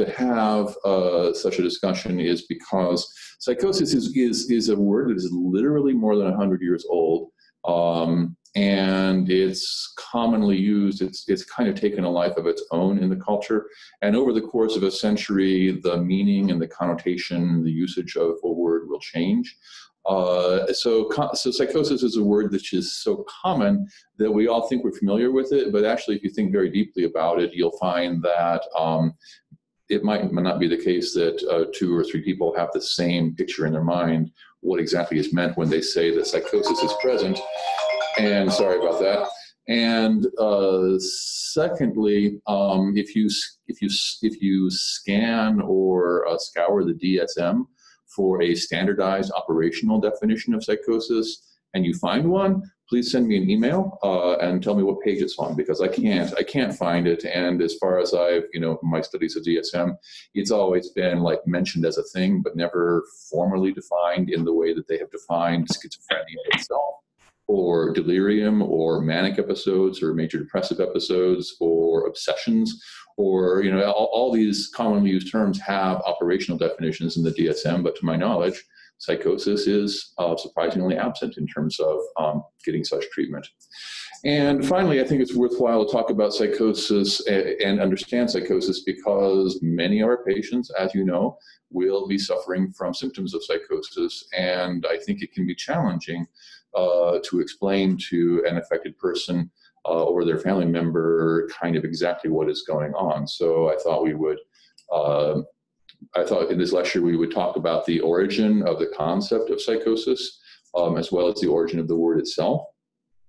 to have uh, such a discussion is because psychosis is, is, is a word that is literally more than 100 years old. Um, and it's commonly used. It's, it's kind of taken a life of its own in the culture. And over the course of a century, the meaning and the connotation, the usage of a word will change. Uh, so, so psychosis is a word that is so common that we all think we're familiar with it, but actually, if you think very deeply about it, you'll find that um, it might not be the case that uh, two or three people have the same picture in their mind what exactly is meant when they say that psychosis is present. And sorry about that. And uh, secondly, um, if you if you if you scan or uh, scour the DSM for a standardized operational definition of psychosis, and you find one, please send me an email uh, and tell me what page it's on because I can't I can't find it. And as far as I've you know my studies of DSM, it's always been like mentioned as a thing, but never formally defined in the way that they have defined schizophrenia itself or delirium or manic episodes or major depressive episodes or obsessions or you know all, all, these commonly used terms have operational definitions in the dsm but to my knowledge psychosis is uh, surprisingly absent in terms of um, getting such treatment and finally i think it's worthwhile to talk about psychosis and understand psychosis because many of our patients as you know will be suffering from symptoms of psychosis and i think it can be challenging uh, to explain to an affected person uh, or their family member kind of exactly what is going on. So I thought we would, uh, I thought in this lecture we would talk about the origin of the concept of psychosis, um, as well as the origin of the word itself.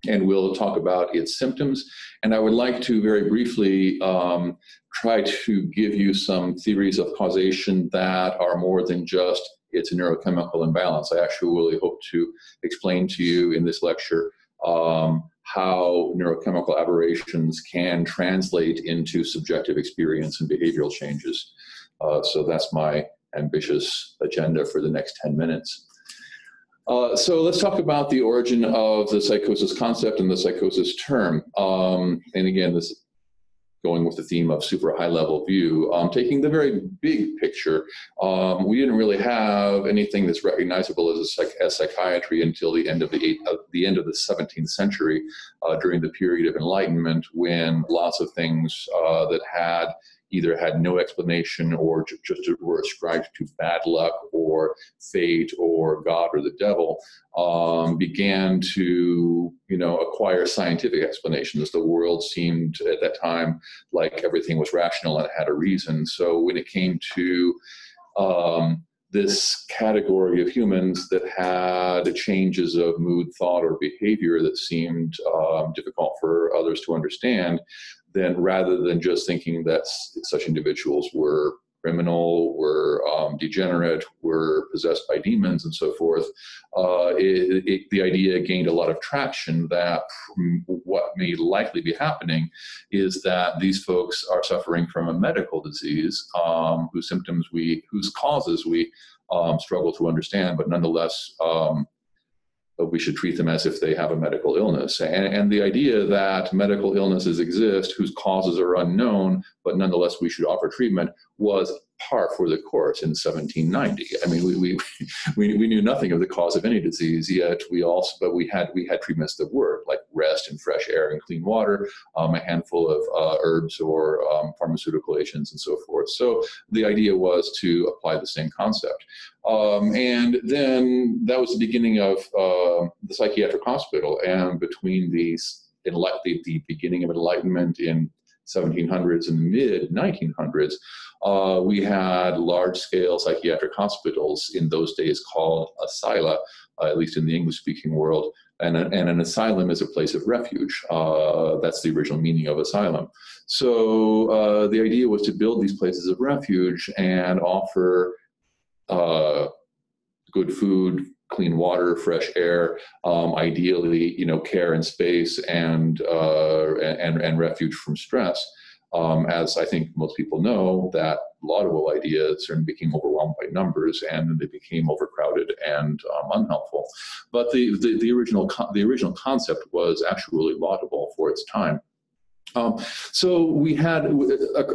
And we'll talk about its symptoms. And I would like to very briefly um, try to give you some theories of causation that are more than just it's a neurochemical imbalance. I actually really hope to explain to you in this lecture um, how neurochemical aberrations can translate into subjective experience and behavioral changes. Uh, so that's my ambitious agenda for the next 10 minutes. Uh, so let's talk about the origin of the psychosis concept and the psychosis term. Um, and again, this is going with the theme of super high level view, um, taking the very big picture, um, we didn't really have anything that's recognizable as, psych as psychiatry until the end of the, eight, uh, the end of the 17th century, uh, during the period of Enlightenment, when lots of things uh, that had either had no explanation or just were ascribed to bad luck or fate or God or the devil, um, began to you know acquire scientific explanations. The world seemed at that time like everything was rational and had a reason. So when it came to um, this category of humans that had changes of mood, thought, or behavior that seemed um, difficult for others to understand, then rather than just thinking that such individuals were criminal, were um, degenerate, were possessed by demons, and so forth, uh, it, it, the idea gained a lot of traction that what may likely be happening is that these folks are suffering from a medical disease um, whose symptoms we, whose causes we um, struggle to understand, but nonetheless um, we should treat them as if they have a medical illness. And, and, the idea that medical illnesses exist whose causes are unknown, but nonetheless we should offer treatment was par for the course in 1790. I mean, we, we, we, we, knew nothing of the cause of any disease, yet we also, but we had, we had treatments that worked, like rest and fresh air and clean water, um, a handful of uh, herbs or um, pharmaceutical agents and so forth. So the idea was to apply the same concept. Um, and then that was the beginning of uh, the psychiatric hospital. And between these, the, the beginning of enlightenment in 1700s and the mid 1900s, uh, we had large scale psychiatric hospitals in those days called asyla, uh, at least in the English speaking world. And, a, and, an asylum is a place of refuge. Uh, that's the original meaning of asylum. So uh, the idea was to build these places of refuge and offer uh, good food, clean water, fresh air, um, ideally, you know, care and space and, uh, and, and refuge from stress. Um, as I think most people know, that laudable idea certainly became overwhelmed by numbers and they became overcrowded and um, unhelpful. But the, the, the, original the original concept was actually laudable for its time. Um, so we had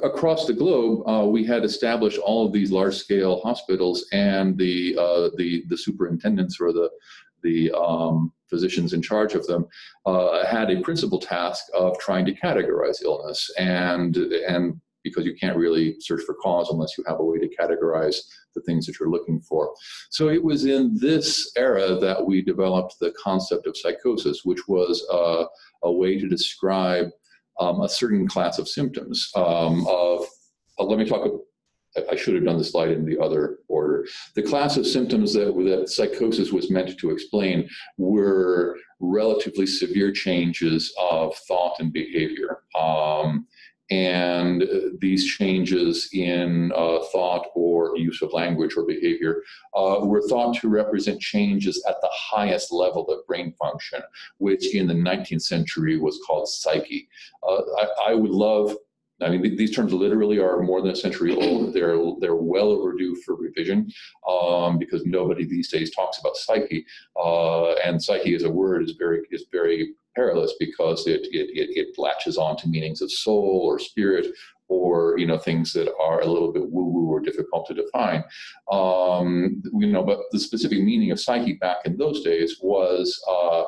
across the globe, uh, we had established all of these large-scale hospitals, and the uh, the the superintendents or the the um, physicians in charge of them uh, had a principal task of trying to categorize illness and and because you can't really search for cause unless you have a way to categorize the things that you're looking for. So it was in this era that we developed the concept of psychosis, which was uh, a way to describe um, a certain class of symptoms um, of, uh, let me talk, I should have done the slide in the other order. The class of symptoms that, that psychosis was meant to explain were relatively severe changes of thought and behavior. Um, and these changes in uh, thought or use of language or behavior uh, were thought to represent changes at the highest level of brain function, which in the 19th century was called psyche. Uh, I, I, would love. I mean, these terms literally are more than a century old. They're they're well overdue for revision um, because nobody these days talks about psyche, uh, and psyche as a word is very is very perilous because it, it, it, it latches on to meanings of soul or spirit or you know things that are a little bit woo-woo or difficult to define. Um, you know, but the specific meaning of psyche back in those days was, uh,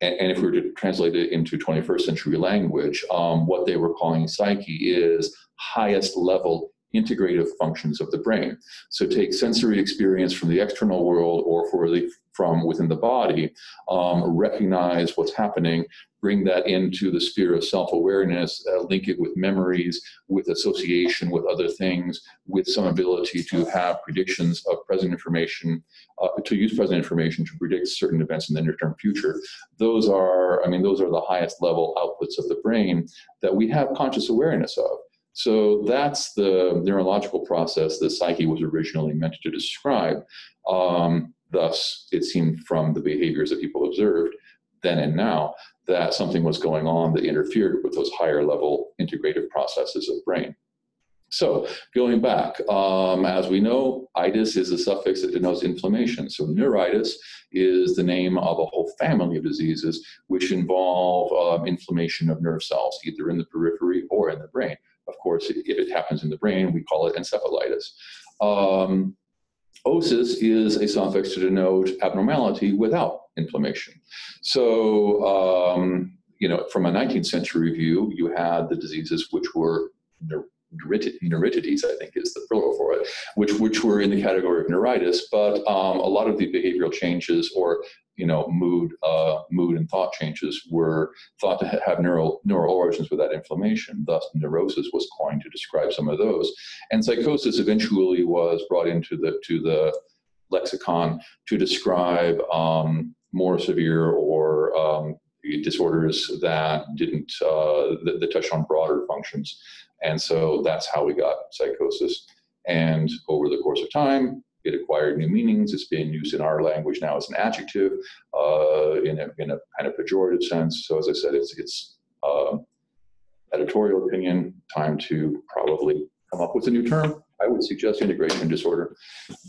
and, if we were to translate it into 21st century language, um, what they were calling psyche is highest level integrative functions of the brain. So take sensory experience from the external world or for the, from within the body, um, recognize what's happening, bring that into the sphere of self-awareness, uh, link it with memories, with association with other things, with some ability to have predictions of present information, uh, to use present information to predict certain events in the near-term future. Those are, I mean, those are the highest level outputs of the brain that we have conscious awareness of. So that's the neurological process that psyche was originally meant to describe. Um, thus, it seemed from the behaviors that people observed then and now that something was going on that interfered with those higher level integrative processes of brain. So going back, um, as we know, itis is a suffix that denotes inflammation. So neuritis is the name of a whole family of diseases which involve um, inflammation of nerve cells, either in the periphery or in the brain. Of course, if it happens in the brain, we call it encephalitis. Um, osis is a suffix to denote abnormality without inflammation. So, um, you know, from a 19th century view, you had the diseases which were neuritis, I think is the plural for it, which which were in the category of neuritis. But um, a lot of the behavioral changes or you know mood uh, mood and thought changes were thought to have neural neural origins with that inflammation. Thus, neurosis was coined to describe some of those, and psychosis eventually was brought into the to the lexicon to describe um, more severe or um, disorders that didn't uh, that, that touched on broader functions, and so that's how we got psychosis. And over the course of time, it acquired new meanings. It's being used in our language now as an adjective uh, in, a, in a kind of pejorative sense. So as I said, it's, it's uh, editorial opinion, time to probably come up with a new term. I would suggest integration disorder,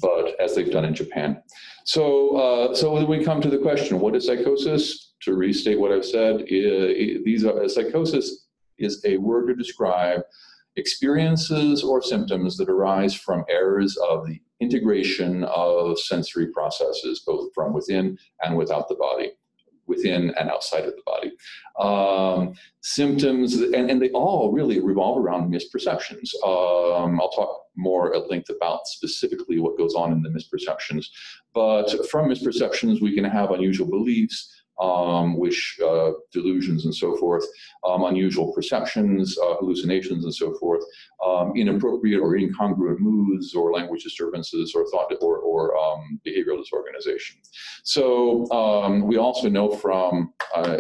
but as they've done in Japan. So, uh, so when we come to the question, what is psychosis? To restate what I've said, these are, psychosis is a word to describe experiences or symptoms that arise from errors of the integration of sensory processes, both from within and without the body, within and outside of the body. Um, symptoms, and, and, they all really revolve around misperceptions. Um, I'll talk more at length about specifically what goes on in the misperceptions. But from misperceptions, we can have unusual beliefs, um, which uh, delusions and so forth, um, unusual perceptions, uh, hallucinations and so forth, um, inappropriate or incongruent moods or language disturbances or thought or, or um, behavioral disorganization. So um, we also know from, uh,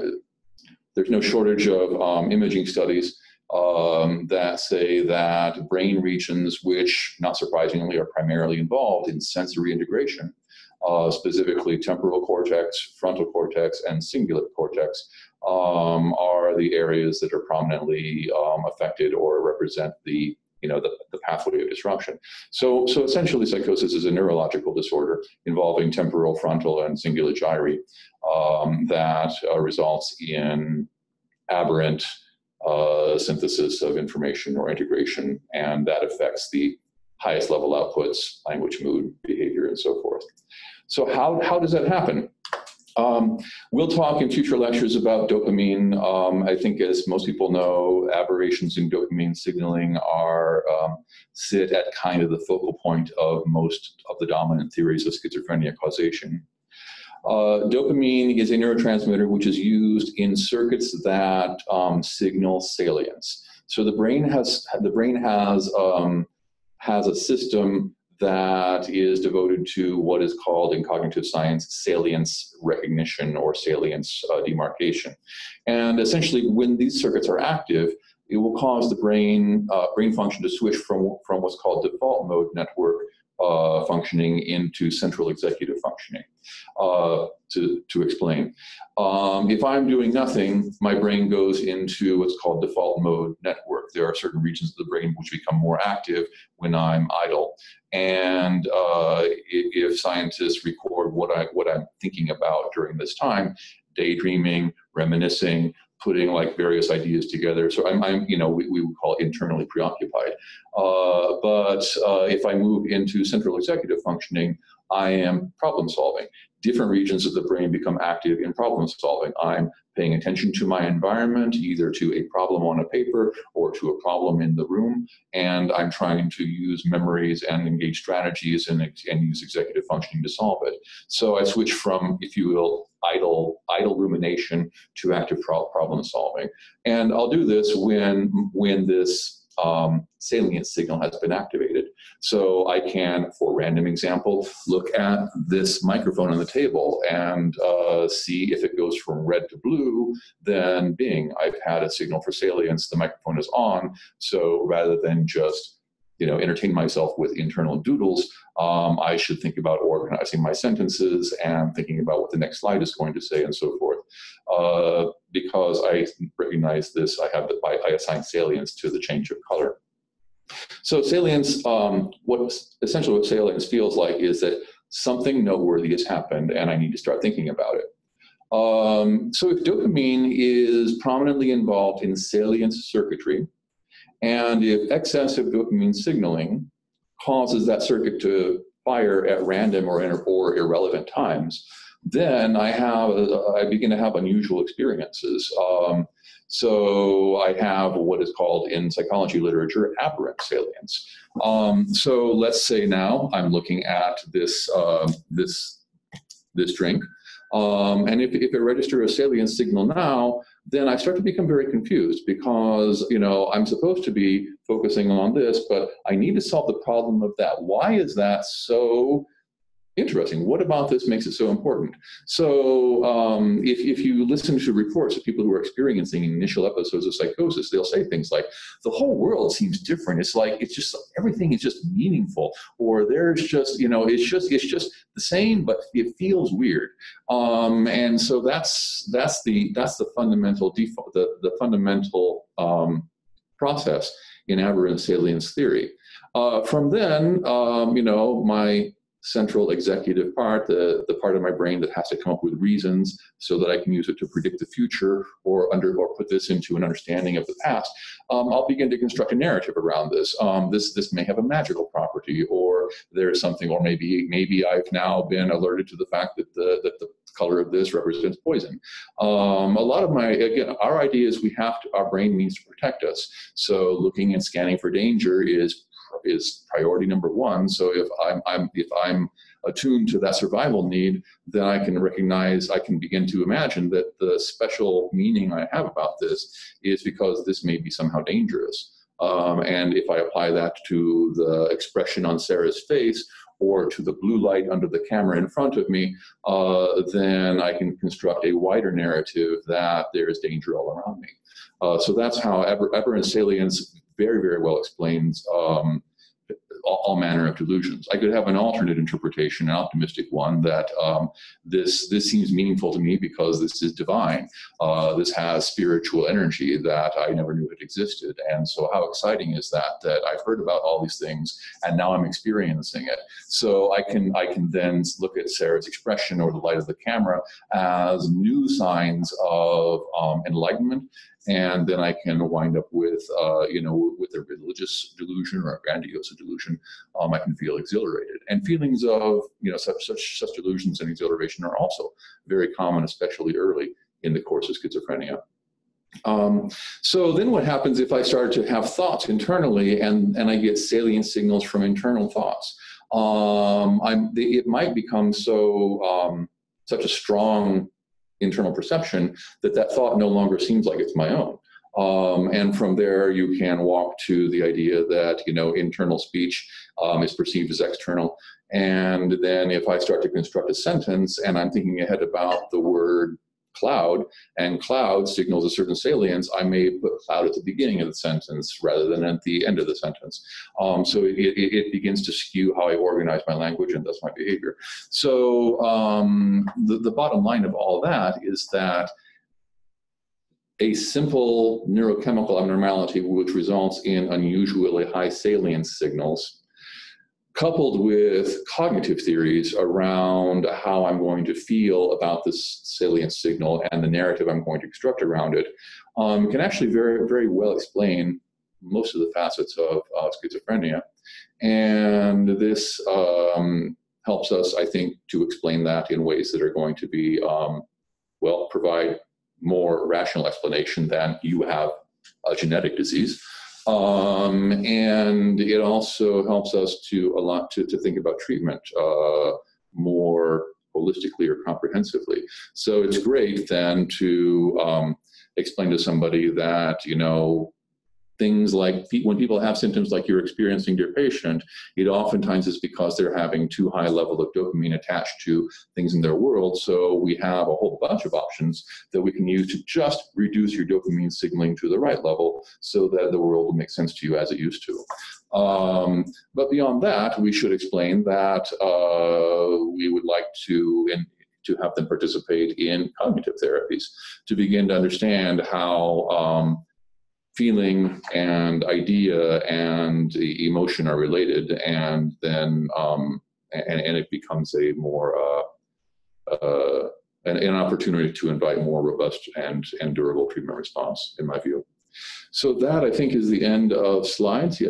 there's no shortage of um, imaging studies um, that say that brain regions, which not surprisingly are primarily involved in sensory integration, uh, specifically temporal cortex, frontal cortex, and cingulate cortex, um, are the areas that are prominently um, affected or represent the you know the, the pathway of disruption. So so essentially, psychosis is a neurological disorder involving temporal, frontal, and cingulate gyri um, that uh, results in aberrant uh, synthesis of information or integration, and that affects the highest level outputs, language, mood, behavior, and so forth. So how, how does that happen? Um, we'll talk in future lectures about dopamine. Um, I think as most people know, aberrations in dopamine signaling are um, sit at kind of the focal point of most of the dominant theories of schizophrenia causation. Uh, dopamine is a neurotransmitter which is used in circuits that um, signal salience. So the brain has the brain has um, has a system that is devoted to what is called in cognitive science salience recognition or salience uh, demarcation. And essentially, when these circuits are active, it will cause the brain uh, brain function to switch from, from what's called default mode network uh, functioning into central executive functioning. Uh, to, to explain. Um, if I'm doing nothing, my brain goes into what's called default mode network. There are certain regions of the brain which become more active when I'm idle. And uh, if scientists record what, I, what I'm thinking about during this time, daydreaming, reminiscing, putting like various ideas together. So I'm, I'm you know, we, we would call it internally preoccupied. Uh, but uh, if I move into central executive functioning, I am problem solving. Different regions of the brain become active in problem solving. I'm paying attention to my environment, either to a problem on a paper or to a problem in the room, and I'm trying to use memories and engage strategies and, and use executive functioning to solve it. So I switch from, if you will, idle idle rumination to active problem solving. And I'll do this when when this um, salient signal has been activated. So I can, for random example, look at this microphone on the table and uh, see if it goes from red to blue, then bing, I've had a signal for salience, the microphone is on. So rather than just you know, entertain myself with internal doodles, um, I should think about organizing my sentences and thinking about what the next slide is going to say and so forth. Uh, because I recognize this, I have the, I assign salience to the change of color. So salience, um, what essentially what salience feels like is that something noteworthy has happened and I need to start thinking about it. Um, so if dopamine is prominently involved in salience circuitry, and if excessive dopamine signaling causes that circuit to fire at random or, or irrelevant times, then I have I begin to have unusual experiences. Um, so I have what is called in psychology literature aberrant salience. Um, so let's say now I'm looking at this uh, this this drink, um, and if, if it registers a salience signal now, then I start to become very confused because, you know, I'm supposed to be focusing on this, but I need to solve the problem of that. Why is that so interesting. What about this makes it so important? So um, if, if you listen to reports of people who are experiencing initial episodes of psychosis, they'll say things like, the whole world seems different. It's like, it's just, everything is just meaningful. Or there's just, you know, it's just, it's just the same, but it feels weird. Um, and so that's, that's the, that's the fundamental default, the, the fundamental um, process in aberrant salience theory. Uh, from then, um, you know, my central executive part, the, the part of my brain that has to come up with reasons so that I can use it to predict the future or under or put this into an understanding of the past, um, I'll begin to construct a narrative around this. Um, this this may have a magical property, or there's something, or maybe maybe I've now been alerted to the fact that the that the color of this represents poison. Um, a lot of my again, our idea is we have to, our brain needs to protect us. So looking and scanning for danger is is priority number one. So if I'm, I'm if I'm attuned to that survival need, then I can recognize, I can begin to imagine that the special meaning I have about this is because this may be somehow dangerous. Um, and if I apply that to the expression on Sarah's face or to the blue light under the camera in front of me, uh, then I can construct a wider narrative that there is danger all around me. Uh, so that's how ever, aberrant salience very, very well explains um, all, manner of delusions. I could have an alternate interpretation, an optimistic one, that um, this this seems meaningful to me because this is divine. Uh, this has spiritual energy that I never knew it existed. And so, how exciting is that? That I've heard about all these things, and now I'm experiencing it. So I can I can then look at Sarah's expression or the light of the camera as new signs of um, enlightenment and then I can wind up with, uh, you know, with a religious delusion or a grandiose delusion. Um, I can feel exhilarated, and feelings of, you know, such such such delusions and exhilaration are also very common, especially early in the course of schizophrenia. Um, so then what happens if I start to have thoughts internally and, and I get salient signals from internal thoughts? Um, I'm, it might become so um, such a strong internal perception that that thought no longer seems like it's my own. Um, and from there, you can walk to the idea that you know internal speech um, is perceived as external. And then, if I start to construct a sentence and I'm thinking ahead about the word cloud, and cloud signals a certain salience, I may put cloud at the beginning of the sentence rather than at the end of the sentence. Um, so it, it, it, begins to skew how I organize my language and thus my behavior. So um, the, the bottom line of all that is that a simple neurochemical abnormality which results in unusually high salience signals coupled with cognitive theories around how I'm going to feel about this salient signal and the narrative I'm going to construct around it, um, can actually very, very well explain most of the facets of uh, schizophrenia. And this um, helps us, I think, to explain that in ways that are going to be, um, well, provide more rational explanation than you have a genetic disease. Um, and it also helps us to a lot to, to think about treatment uh, more holistically or comprehensively. So it's great then to um, explain to somebody that, you know, things like when people have symptoms like you're experiencing dear patient, it oftentimes is because they're having too high level of dopamine attached to things in their world. So we have a whole bunch of options that we can use to just reduce your dopamine signaling to the right level so that the world will make sense to you as it used to. Um, but beyond that, we should explain that uh, we would like to, to have them participate in cognitive therapies to begin to understand how um, feeling and idea and emotion are related, and then um, and, and it becomes a more uh, uh, an, an, opportunity to invite more robust and and durable treatment response, in my view. So that I think is the end of slides.